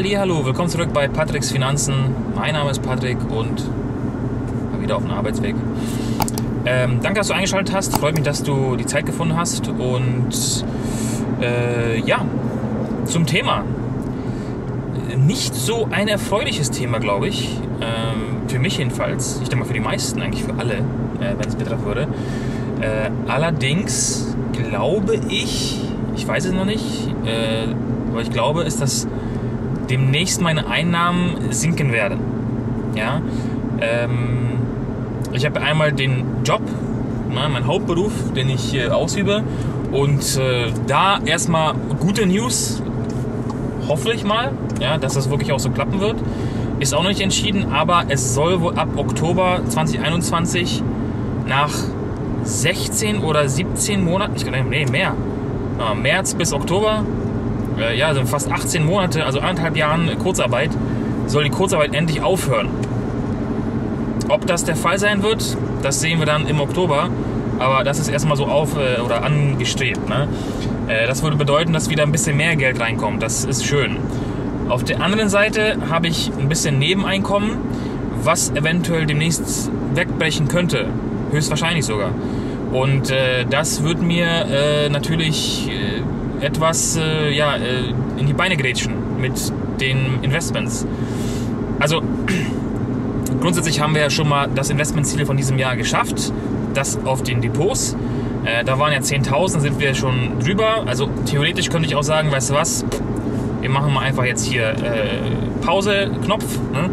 Hallo, willkommen zurück bei Patricks Finanzen. Mein Name ist Patrick und mal wieder auf dem Arbeitsweg. Ähm, danke, dass du eingeschaltet hast. Freut mich, dass du die Zeit gefunden hast. Und äh, ja, zum Thema. Nicht so ein erfreuliches Thema, glaube ich. Ähm, für mich jedenfalls. Ich denke mal für die meisten, eigentlich für alle, äh, wenn es betreffen würde. Äh, allerdings glaube ich, ich weiß es noch nicht, äh, aber ich glaube, ist, dass demnächst meine Einnahmen sinken werden. Ja, ähm, ich habe einmal den Job, ne, mein Hauptberuf, den ich äh, ausübe und äh, da erstmal gute News, hoffe ich mal, ja, dass das wirklich auch so klappen wird. Ist auch noch nicht entschieden, aber es soll wohl ab Oktober 2021 nach 16 oder 17 Monaten, ich glaube, nee, mehr, äh, März bis Oktober, äh, ja, also fast 18 Monate, also anderthalb Jahren Kurzarbeit, soll die Kurzarbeit endlich aufhören. Ob das der Fall sein wird, das sehen wir dann im Oktober. Aber das ist erstmal so auf äh, oder angestrebt. Ne? Äh, das würde bedeuten, dass wieder ein bisschen mehr Geld reinkommt. Das ist schön. Auf der anderen Seite habe ich ein bisschen Nebeneinkommen, was eventuell demnächst wegbrechen könnte. Höchstwahrscheinlich sogar. Und äh, das wird mir äh, natürlich äh, etwas äh, ja, äh, in die Beine grätschen mit den Investments. Also grundsätzlich haben wir ja schon mal das Investmentziel von diesem Jahr geschafft. Das auf den Depots. Äh, da waren ja 10.000, sind wir schon drüber. Also theoretisch könnte ich auch sagen, weißt du was, wir machen mal einfach jetzt hier Pause-Knopf. Ne?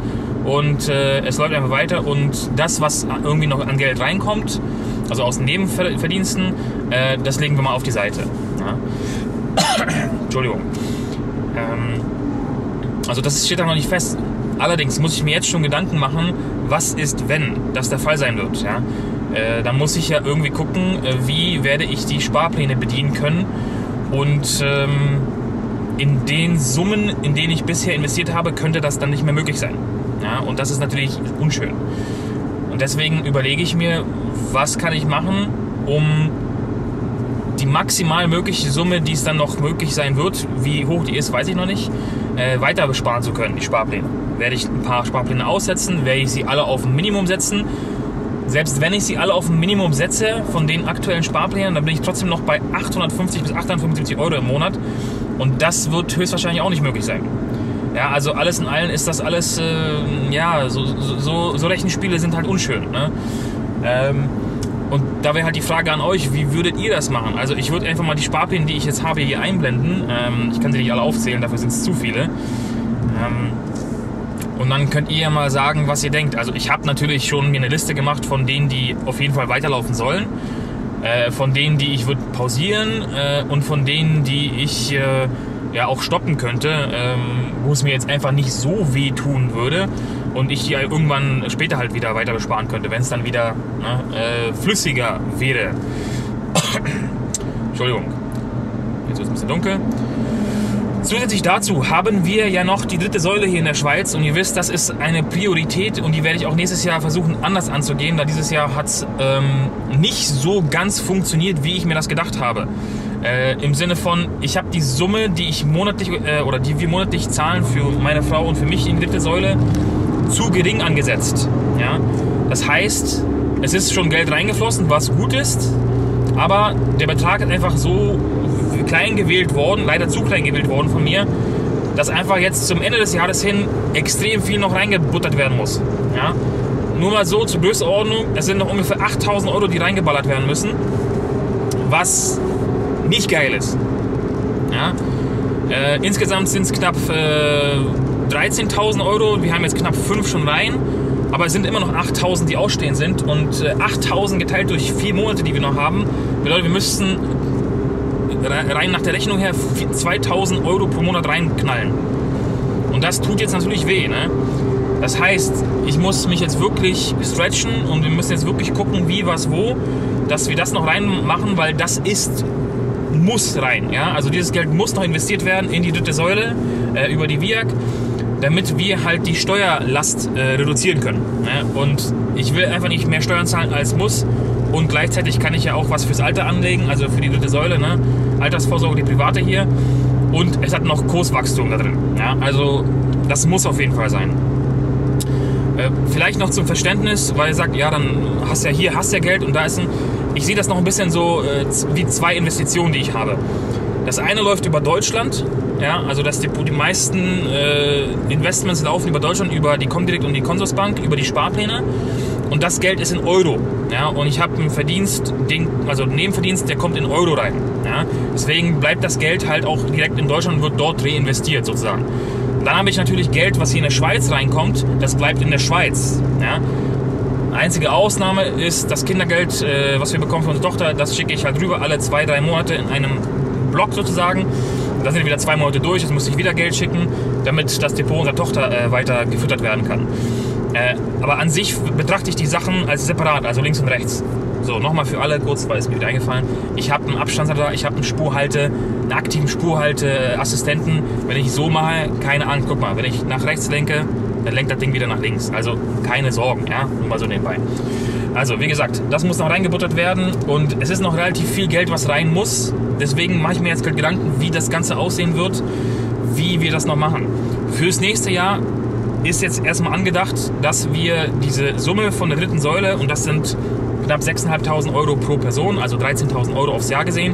Und es läuft einfach weiter. Und das, was irgendwie noch an Geld reinkommt, also aus Nebenverdiensten, äh, das legen wir mal auf die Seite. Ja. Entschuldigung. Ähm, also das steht da noch nicht fest. Allerdings muss ich mir jetzt schon Gedanken machen, was ist, wenn das der Fall sein wird. Ja? Äh, dann muss ich ja irgendwie gucken, äh, wie werde ich die Sparpläne bedienen können. Und ähm, in den Summen, in denen ich bisher investiert habe, könnte das dann nicht mehr möglich sein. Ja? Und das ist natürlich unschön. Und deswegen überlege ich mir, was kann ich machen, um die maximal mögliche Summe, die es dann noch möglich sein wird, wie hoch die ist, weiß ich noch nicht, äh, weiter besparen zu können, die Sparpläne. Werde ich ein paar Sparpläne aussetzen, werde ich sie alle auf ein Minimum setzen. Selbst wenn ich sie alle auf ein Minimum setze von den aktuellen Sparplänen, dann bin ich trotzdem noch bei 850 bis 875 Euro im Monat. Und das wird höchstwahrscheinlich auch nicht möglich sein. Ja, also alles in allem ist das alles, äh, ja, so, so, so Rechenspiele sind halt unschön. Ne? Ähm, und da wäre halt die Frage an euch, wie würdet ihr das machen? Also ich würde einfach mal die Sparpläne, die ich jetzt habe, hier einblenden. Ähm, ich kann sie nicht alle aufzählen, dafür sind es zu viele. Ähm, und dann könnt ihr ja mal sagen, was ihr denkt. Also ich habe natürlich schon mir eine Liste gemacht von denen, die auf jeden Fall weiterlaufen sollen. Äh, von denen, die ich würde pausieren äh, und von denen, die ich äh, ja auch stoppen könnte, ähm, wo es mir jetzt einfach nicht so weh tun würde und ich die irgendwann später halt wieder weiter besparen könnte, wenn es dann wieder ne, äh, flüssiger wäre. Entschuldigung. Jetzt wird es ein bisschen dunkel. Zusätzlich dazu haben wir ja noch die dritte Säule hier in der Schweiz und ihr wisst, das ist eine Priorität und die werde ich auch nächstes Jahr versuchen anders anzugehen, da dieses Jahr hat es ähm, nicht so ganz funktioniert, wie ich mir das gedacht habe. Äh, Im Sinne von, ich habe die Summe, die ich monatlich äh, oder die wir monatlich zahlen für meine Frau und für mich in die dritte Säule, zu gering angesetzt. Ja? Das heißt, es ist schon Geld reingeflossen, was gut ist, aber der Betrag ist einfach so klein gewählt worden, leider zu klein gewählt worden von mir, dass einfach jetzt zum Ende des Jahres hin extrem viel noch reingebuttert werden muss. Ja? Nur mal so zur Größenordnung, es sind noch ungefähr 8000 Euro, die reingeballert werden müssen, was nicht geil ist. Ja? Äh, insgesamt sind es knapp äh, 13.000 Euro, wir haben jetzt knapp 5 schon rein, aber es sind immer noch 8.000, die ausstehend sind und äh, 8.000 geteilt durch vier Monate, die wir noch haben, bedeutet, wir müssten rein nach der Rechnung her 2000 Euro pro Monat reinknallen. Und das tut jetzt natürlich weh. Ne? Das heißt, ich muss mich jetzt wirklich stretchen und wir müssen jetzt wirklich gucken, wie, was, wo, dass wir das noch reinmachen, weil das ist muss rein. Ja? Also dieses Geld muss noch investiert werden in die dritte Säule äh, über die VIAG, damit wir halt die Steuerlast äh, reduzieren können. Ne? Und ich will einfach nicht mehr Steuern zahlen als muss. Und gleichzeitig kann ich ja auch was fürs Alter anlegen, also für die dritte Säule, ne? Altersvorsorge, die private hier. und es hat noch Kurswachstum da drin. Ja, also das muss auf jeden Fall sein. Äh, vielleicht noch zum Verständnis, weil ihr sagt, ja, dann hast ja hier, hast ja Geld und da ist ein. Ich sehe das noch ein bisschen so äh, wie zwei Investitionen, die ich habe. Das eine läuft über Deutschland, ja, also dass die, die meisten äh, Investments laufen über Deutschland, über die Comdirect und die Consorsbank, über die Sparpläne. Und das Geld ist in Euro. Ja, und ich habe einen Verdienst, den, also einen Nebenverdienst, der kommt in Euro rein. Ja. Deswegen bleibt das Geld halt auch direkt in Deutschland und wird dort reinvestiert sozusagen. Dann habe ich natürlich Geld, was hier in der Schweiz reinkommt, das bleibt in der Schweiz. Ja. Einzige Ausnahme ist das Kindergeld, äh, was wir bekommen für unsere Tochter, das schicke ich halt rüber alle zwei, drei Monate in einem Block sozusagen. Da sind wir wieder zwei Monate durch, jetzt muss ich wieder Geld schicken, damit das Depot unserer Tochter äh, weiter gefüttert werden kann. Äh, aber an sich betrachte ich die Sachen als separat, also links und rechts. So, nochmal für alle kurz, weil es mir wieder eingefallen. Ich habe einen Abstandsradar, ich habe einen Spurhalte, einen aktiven Spurhalteassistenten. Wenn ich so mache, keine Angst. Guck mal, wenn ich nach rechts lenke, dann lenkt das Ding wieder nach links. Also keine Sorgen, ja, nur mal so nebenbei. Also, wie gesagt, das muss noch reingebuttert werden und es ist noch relativ viel Geld, was rein muss. Deswegen mache ich mir jetzt Gedanken, wie das Ganze aussehen wird, wie wir das noch machen. Fürs nächste Jahr ist jetzt erstmal angedacht, dass wir diese Summe von der dritten Säule, und das sind knapp 6.500 Euro pro Person, also 13.000 Euro aufs Jahr gesehen,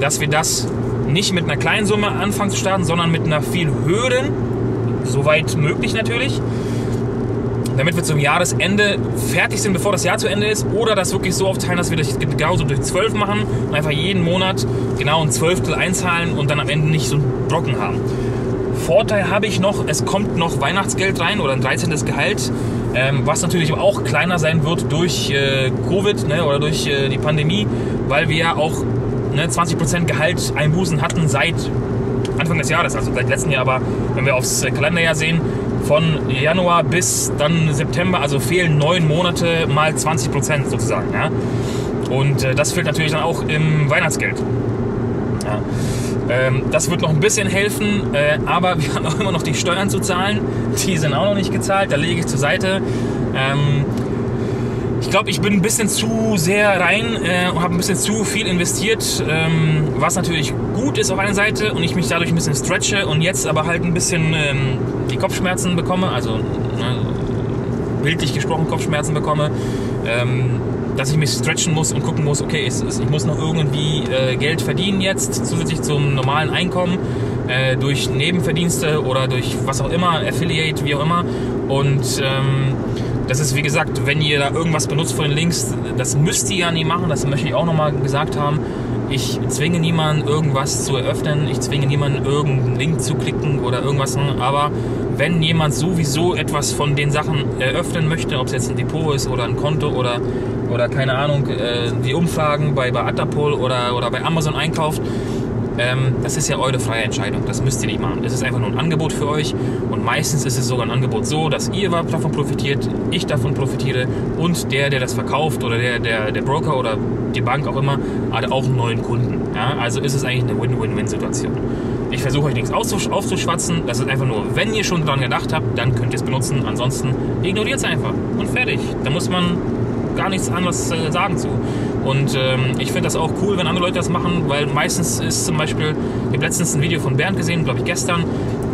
dass wir das nicht mit einer kleinen Summe anfangen zu starten, sondern mit einer viel höheren, soweit möglich natürlich, damit wir zum Jahresende fertig sind, bevor das Jahr zu Ende ist, oder das wirklich so aufteilen, dass wir das genauso durch 12 machen und einfach jeden Monat genau ein Zwölftel einzahlen und dann am Ende nicht so einen Brocken haben. Vorteil habe ich noch, es kommt noch Weihnachtsgeld rein oder ein 13. Gehalt, ähm, was natürlich auch kleiner sein wird durch äh, Covid ne, oder durch äh, die Pandemie, weil wir ja auch ne, 20% Gehalt einbußen hatten seit Anfang des Jahres, also seit letztem Jahr, aber wenn wir aufs Kalenderjahr sehen, von Januar bis dann September, also fehlen neun Monate mal 20% sozusagen. Ja? Und äh, das fehlt natürlich dann auch im Weihnachtsgeld. Ja. Ähm, das wird noch ein bisschen helfen, äh, aber wir haben auch immer noch die Steuern zu zahlen. Die sind auch noch nicht gezahlt, da lege ich zur Seite. Ähm, ich glaube, ich bin ein bisschen zu sehr rein äh, und habe ein bisschen zu viel investiert, ähm, was natürlich gut ist auf einer Seite und ich mich dadurch ein bisschen stretche und jetzt aber halt ein bisschen ähm, die Kopfschmerzen bekomme, also ne, bildlich gesprochen Kopfschmerzen bekomme. Ähm, dass ich mich stretchen muss und gucken muss, okay, ich, ich muss noch irgendwie äh, Geld verdienen jetzt, zusätzlich zum normalen Einkommen, äh, durch Nebenverdienste oder durch was auch immer, Affiliate, wie auch immer. Und ähm, das ist, wie gesagt, wenn ihr da irgendwas benutzt von den Links, das müsst ihr ja nie machen, das möchte ich auch nochmal gesagt haben. Ich zwinge niemanden, irgendwas zu eröffnen. Ich zwinge niemanden, irgendeinen Link zu klicken oder irgendwas. Aber wenn jemand sowieso etwas von den Sachen eröffnen möchte, ob es jetzt ein Depot ist oder ein Konto oder, oder keine Ahnung, äh, die Umfragen bei, bei Atapol oder, oder bei Amazon einkauft, ähm, das ist ja eure freie Entscheidung. Das müsst ihr nicht machen. Es ist einfach nur ein Angebot für euch. Und meistens ist es sogar ein Angebot so, dass ihr davon profitiert, ich davon profitiere und der, der das verkauft oder der, der, der Broker oder die Bank auch immer, hat auch einen neuen Kunden. Ja? Also ist es eigentlich eine Win-Win-Win-Situation. Ich versuche euch nichts aufzuschwatzen. Das ist einfach nur, wenn ihr schon daran gedacht habt, dann könnt ihr es benutzen. Ansonsten ignoriert es einfach und fertig. Da muss man gar nichts anderes äh, sagen zu. Und ähm, ich finde das auch cool, wenn andere Leute das machen, weil meistens ist zum Beispiel, ich habe letztens ein Video von Bernd gesehen, glaube ich gestern,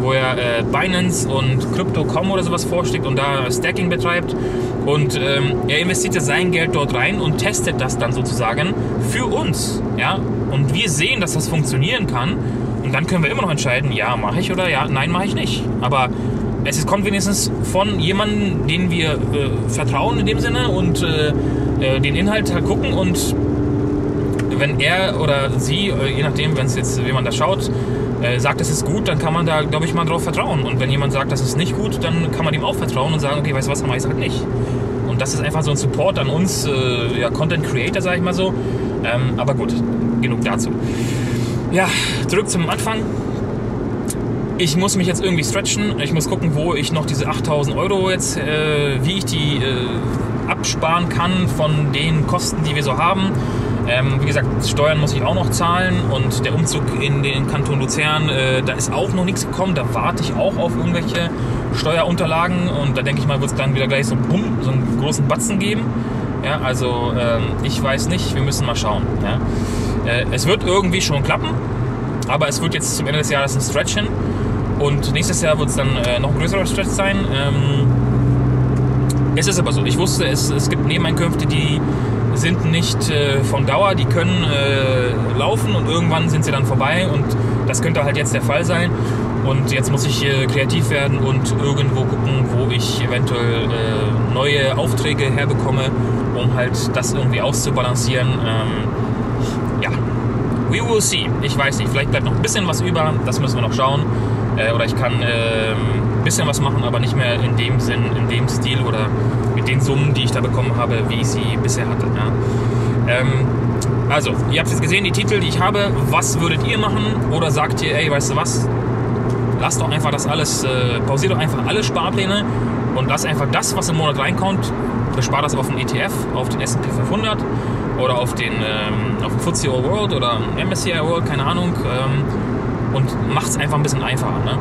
wo er äh, Binance und Crypto.com oder sowas vorschlägt und da Stacking betreibt. Und ähm, er investiert sein Geld dort rein und testet das dann sozusagen für uns. Ja? Und wir sehen, dass das funktionieren kann. Und dann können wir immer noch entscheiden, ja, mache ich oder ja, nein, mache ich nicht. Aber es kommt wenigstens von jemandem, den wir äh, vertrauen in dem Sinne und äh, äh, den Inhalt halt gucken und wenn er oder sie, äh, je nachdem, wenn es jetzt, wie man das schaut, äh, sagt, es ist gut, dann kann man da, glaube ich, mal drauf vertrauen. Und wenn jemand sagt, das ist nicht gut, dann kann man ihm auch vertrauen und sagen, okay, weißt du was, dann mache ich es halt nicht. Und das ist einfach so ein Support an uns, äh, ja, Content Creator, sage ich mal so. Ähm, aber gut, genug dazu. Ja, zurück zum Anfang ich muss mich jetzt irgendwie stretchen. Ich muss gucken, wo ich noch diese 8000 Euro jetzt, äh, wie ich die äh, absparen kann von den Kosten, die wir so haben. Ähm, wie gesagt, Steuern muss ich auch noch zahlen und der Umzug in den Kanton Luzern, äh, da ist auch noch nichts gekommen. Da warte ich auch auf irgendwelche Steuerunterlagen und da denke ich mal, wird es dann wieder gleich so, Bumm, so einen großen Batzen geben. Ja, also ähm, ich weiß nicht, wir müssen mal schauen. Ja. Äh, es wird irgendwie schon klappen aber es wird jetzt zum Ende des Jahres ein Stretch hin. Und nächstes Jahr wird es dann äh, noch ein größerer Stretch sein. Ähm, es ist aber so, ich wusste, es, es gibt Nebeneinkünfte, die sind nicht äh, von Dauer, die können äh, laufen und irgendwann sind sie dann vorbei und das könnte halt jetzt der Fall sein. Und jetzt muss ich äh, kreativ werden und irgendwo gucken, wo ich eventuell äh, neue Aufträge herbekomme, um halt das irgendwie auszubalancieren. Ähm, ja, we will see. Ich weiß nicht, vielleicht bleibt noch ein bisschen was über, das müssen wir noch schauen. Äh, oder ich kann ein ähm, bisschen was machen, aber nicht mehr in dem Sinn, in dem Stil oder mit den Summen, die ich da bekommen habe, wie ich sie bisher hatte. Ja. Ähm, also, ihr habt jetzt gesehen, die Titel, die ich habe. Was würdet ihr machen? Oder sagt ihr, ey, weißt du was? Lass doch einfach das alles, äh, pausiert doch einfach alle Sparpläne und lass einfach das, was im Monat reinkommt, bespar das auf den ETF, auf den S&P 500 oder auf den, ähm, auf FTSE World oder MSCI World, keine Ahnung. Ähm, und macht es einfach ein bisschen einfacher. Ne?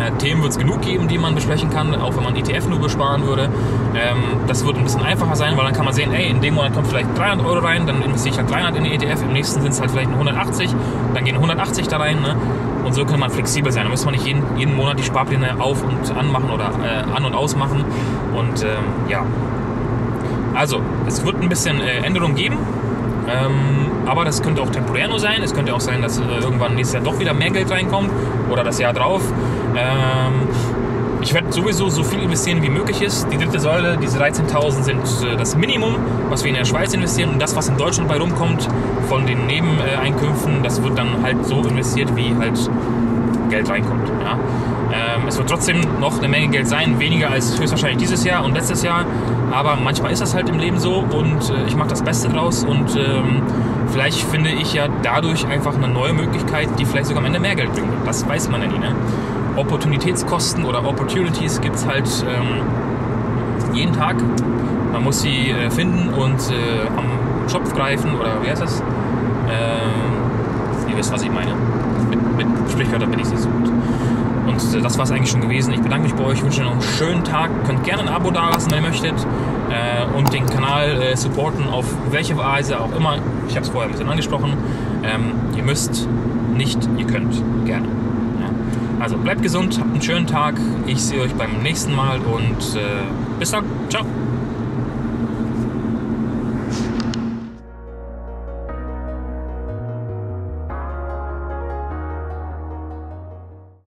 Äh, Themen wird es genug geben, die man besprechen kann, auch wenn man ETF nur besparen würde. Ähm, das wird ein bisschen einfacher sein, weil dann kann man sehen, ey, in dem Monat kommt vielleicht 300 Euro rein, dann investiere ich halt 300 in den ETF, im nächsten sind es halt vielleicht 180, dann gehen 180 da rein. Ne? Und so kann man flexibel sein. Da muss man nicht jeden, jeden Monat die Sparpläne auf und anmachen oder äh, an- und ausmachen. Und ähm, ja, also es wird ein bisschen äh, Änderung geben. Ähm, aber das könnte auch temporär nur sein. Es könnte auch sein, dass äh, irgendwann nächstes Jahr doch wieder mehr Geld reinkommt oder das Jahr drauf. Ähm, ich werde sowieso so viel investieren, wie möglich ist. Die dritte Säule, diese 13.000 sind äh, das Minimum, was wir in der Schweiz investieren. Und das, was in Deutschland bei rumkommt, von den Nebeneinkünften, das wird dann halt so investiert, wie halt Geld reinkommt. Ja. Ähm, es wird trotzdem noch eine Menge Geld sein, weniger als höchstwahrscheinlich dieses Jahr und letztes Jahr. Aber manchmal ist das halt im Leben so und äh, ich mache das Beste draus und ähm, vielleicht finde ich ja dadurch einfach eine neue Möglichkeit, die vielleicht sogar am Ende mehr Geld bringt. Das weiß man ja nie. Ne? Opportunitätskosten oder Opportunities gibt es halt ähm, jeden Tag. Man muss sie äh, finden und äh, am Schopf greifen oder wie heißt das? Ähm, ihr wisst, was ich meine. Mit, mit Sprichwörtern bin ich nicht so gut. Und äh, das war es eigentlich schon gewesen. Ich bedanke mich bei euch, wünsche euch noch einen schönen Tag. Könnt gerne ein Abo dalassen, wenn ihr möchtet. Äh, und den Kanal äh, supporten auf welche Weise auch immer. Ich habe es vorher ein bisschen angesprochen. Ähm, ihr müsst nicht, ihr könnt gerne. Ja. Also bleibt gesund, habt einen schönen Tag. Ich sehe euch beim nächsten Mal und äh, bis dann. Ciao.